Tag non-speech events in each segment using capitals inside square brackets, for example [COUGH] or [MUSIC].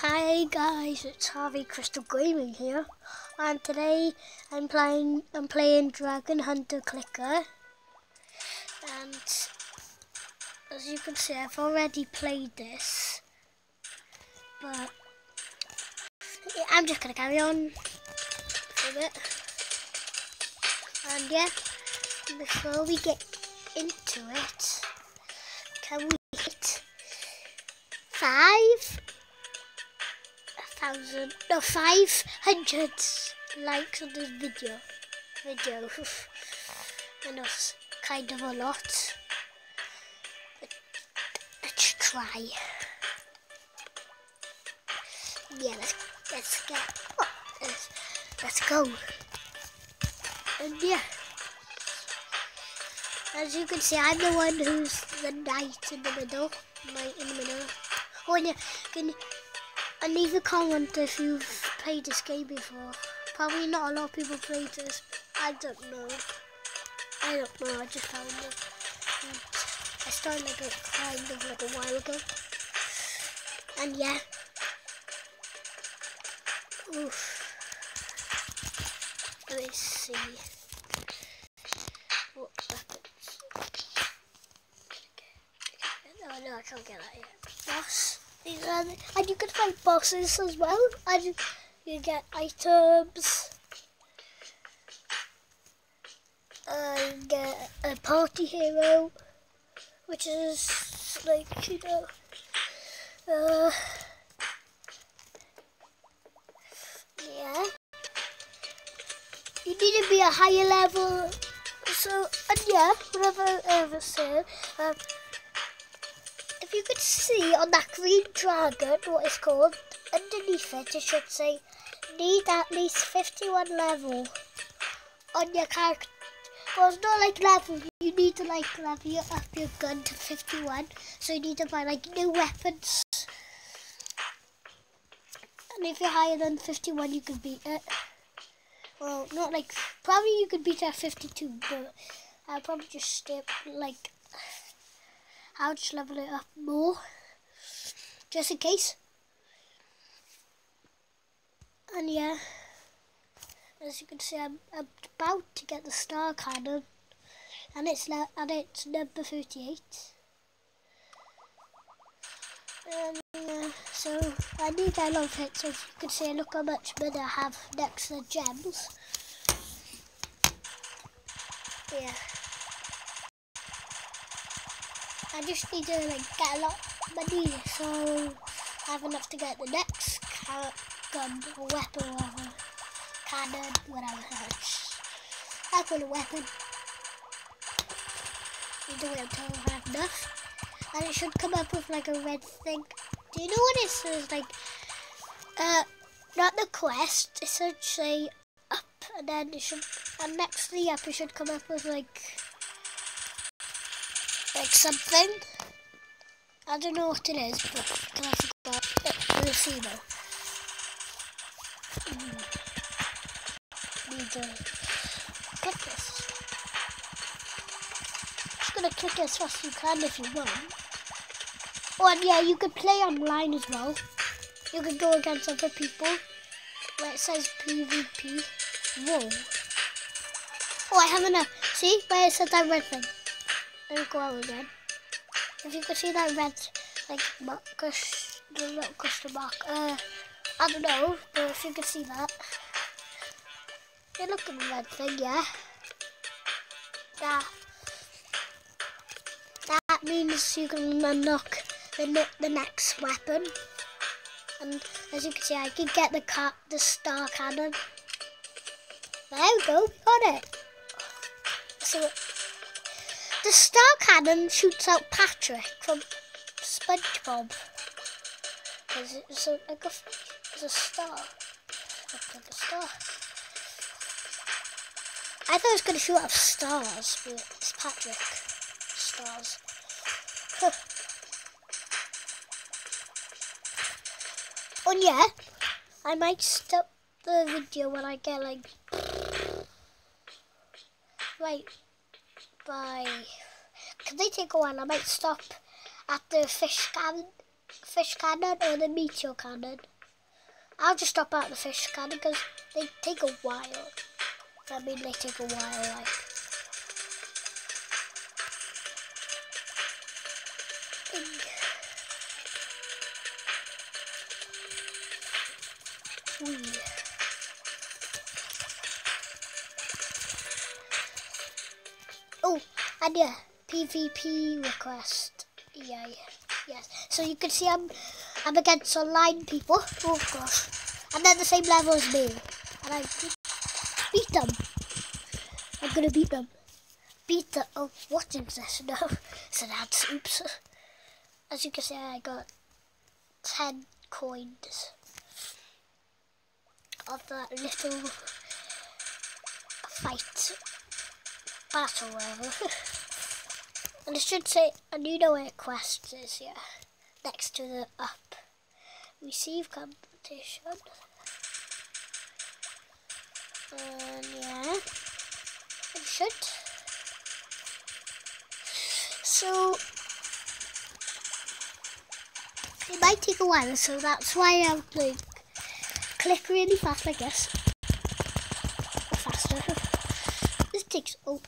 Hi guys, it's Harvey Crystal Gaming here, and today I'm playing I'm playing Dragon Hunter Clicker, and as you can see, I've already played this, but I'm just gonna carry on with it, and yeah, before we get into it, can we hit five? Thousand, no, five hundred likes on this video. Video, [LAUGHS] and that's kind of a lot. Let's try. Yeah, let's let's get oh, let's, let's go. And yeah, as you can see, I'm the one who's the knight in the middle, knight in the middle. Oh, yeah, can and leave a comment if you've played this game before. Probably not a lot of people played this. I don't know. I don't know. I just found it. I started like a kind of like a while ago. And yeah. Oof. Let me see. What weapons? No, no, I can't get that yet. Boss. And you can find bosses as well. And you get items. And get a party hero, which is like you know, uh, yeah. You need to be a higher level. So and yeah, whatever I ever said. Um, if you could see on that green dragon, what it's called, underneath it, it should say, need at least 51 level on your character. Well, it's not like level, you need to like level up your gun to 51, so you need to buy like new weapons. And if you're higher than 51, you can beat it. Well, not like, probably you could beat it at 52, but I'll probably just stay like I'll just level it up more, just in case. And yeah, as you can see, I'm, I'm about to get the star cannon, and it's and it's number thirty-eight. Um, uh, so I need a lot of it. So as you can see, look how much money I have next to the gems. Yeah. I just need to like get a lot of money so I have enough to get the next gun or weapon whatever. Cannon, whatever. I call it a weapon. Need to wait until I have enough. And it should come up with like a red thing. Do you know what it says? Like, uh, not the quest. It should say up, and then it should, and next to the up, it should come up with like like something. I don't know what it is, but I forgot. We'll see though. Mm. Need to click this. Just gonna click as fast as you can if you want. Oh, and yeah, you could play online as well. You could go against other people where it says PvP. Whoa. Oh, I have enough. See where it says that red thing? Me go again. If you can see that red, like, the little question mark, uh, I don't know, but if you can see that. You look at the red thing, yeah? That, that means you can unlock the, the next weapon. And as you can see, I can get the car, the star cannon. There we go, we got it. So the star cannon shoots out Patrick from SpongeBob. It's a, like a, it's a star. Like a star. I thought it was going to shoot out stars, but it's Patrick. Stars. Huh. Oh yeah, I might stop the video when I get like... Right by... Can they take a while? I might stop at the fish scan, fish cannon or the meteor cannon? I'll just stop at the fish cannon because they take a while. I mean, they take a while, like. Oh, and yeah, PvP request. Yeah, yeah, yes. So you can see I'm I'm against online people. Oh gosh, and they're the same level as me, and I beat them. I'm gonna beat them. Beat the oh, what is this? No, it's an ad. Oops. [LAUGHS] As you can see, I got ten coins of that little fight battle whatever. [LAUGHS] and it should say, and you know where quest is, yeah. Next to the up. Receive competition. And yeah. It should. So it might take a while, so that's why I'm like click really fast like this. Faster. [LAUGHS] this takes oh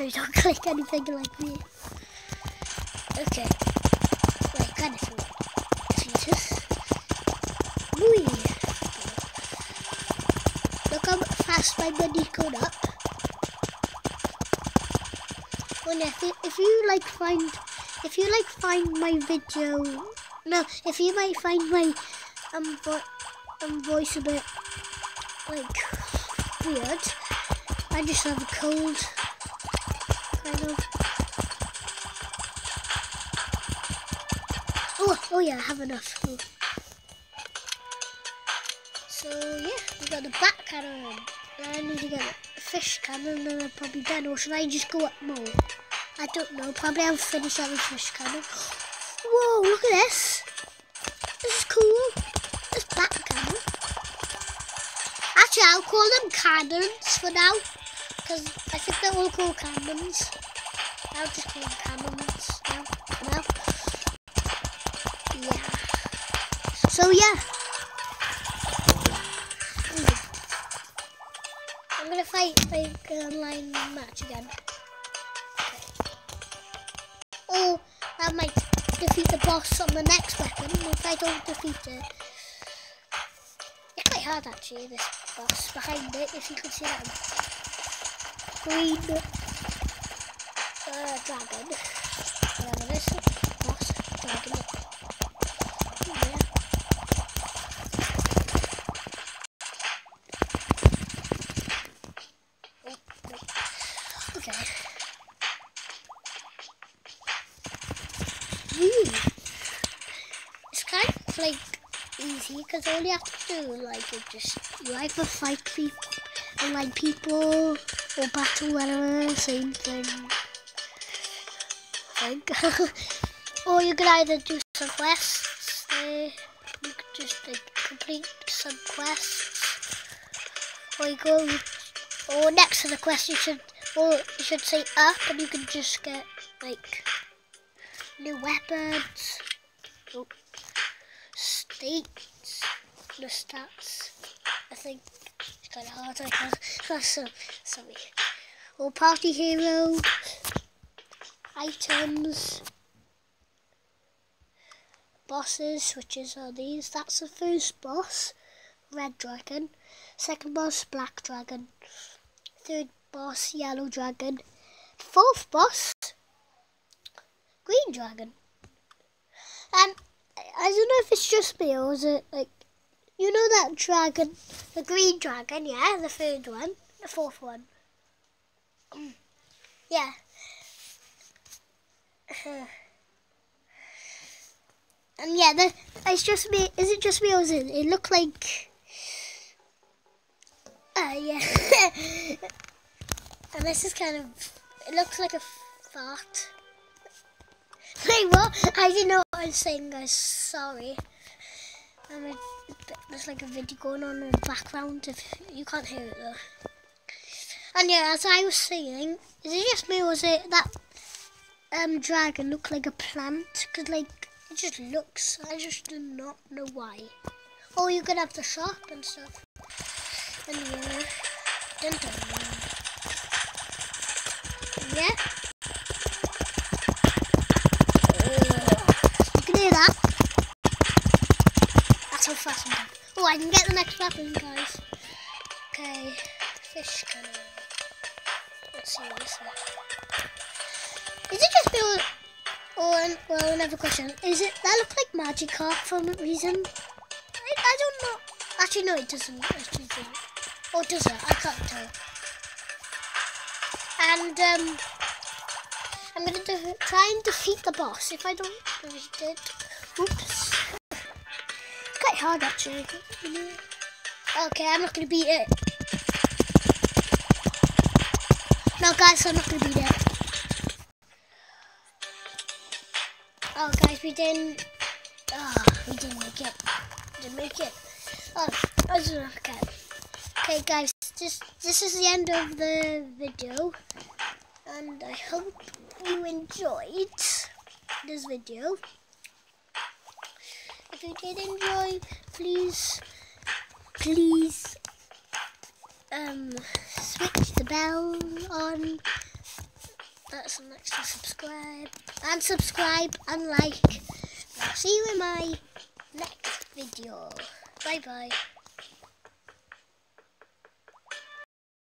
you don't [LAUGHS] click anything like me. Okay. Right, kind of Jesus. Whee. Look how fast my money's going up. Well, if you, if you like find if you like find my video no if you might find my um um, voice a bit like weird. I just have a cold, Oh, yeah, I have enough. Oh. So yeah, we got the bat cannon. Now I need to get a fish cannon and I'm probably done. Or should I just go up more? I don't know. Probably I'll finish out the fish cannon. Whoa, look at this. This is cool. This back cannon. Actually, I'll call them cannons for now. Because I think they're all called cannons. I'll just call them cannons now. now. Yeah. So, yeah. I'm to fight an online match again. Oh, I might defeat the boss on the next weapon if I don't defeat it It's quite hard actually, this boss behind it, if you can see that green uh, dragon. Whatever this boss dragon. Yeah. Okay. It's kind of like easy because all you have to do like is just you either fight people online people or battle whatever same thing. Think [LAUGHS] or you can either do some quests uh, you could just like complete some quests. Or you go or next to the quest you should or you should say up and you can just get like new weapons. Oh states, the stats. I think it's kind of hard. I can't. so, sorry. All party heroes, items, bosses, switches are these. That's the first boss, red dragon. Second boss, black dragon. Third boss, yellow dragon. Fourth boss, green dragon. And I don't know if it's just me or is it like, you know that dragon, the green dragon, yeah, the third one, the fourth one. yeah. and [SIGHS] yeah, the, it's just me, is it just me or is it, it looked like, uh, yeah. [LAUGHS] and this is kind of, it looks like a fart. [LAUGHS] Wait, what? I didn't know what I was saying, guys. Sorry. Um, there's like a video going on in the background. If you can't hear it though. And yeah, as I was saying, is it just me or was it that um dragon looked like a plant? Cause like It just looks. I just do not know why. Oh, you could have the shop and stuff. And yeah. Dun, dun. Yeah. Uh, you can hear that. Going. Oh, I can get the next weapon, guys. Okay. Fish cannon. Let's see what this is. Is it just build? Oh, well, another question. Is it that look like Magikarp for some reason? I, I don't know. Actually, no, it doesn't. Actually. Or does it? I can't tell. And um, I'm gonna try and defeat the boss. If I don't defeat it, oops. Hard actually. Okay, I'm not gonna beat it. No, guys, I'm not gonna beat it. Oh, guys, we didn't. Oh, we didn't make it. We Didn't make it. Oh, I was okay. Okay, guys, this this is the end of the video, and I hope you enjoyed this video. You did enjoy, please, please, um, switch the bell on. That's next to subscribe and subscribe and like. I'll see you in my next video. Bye bye.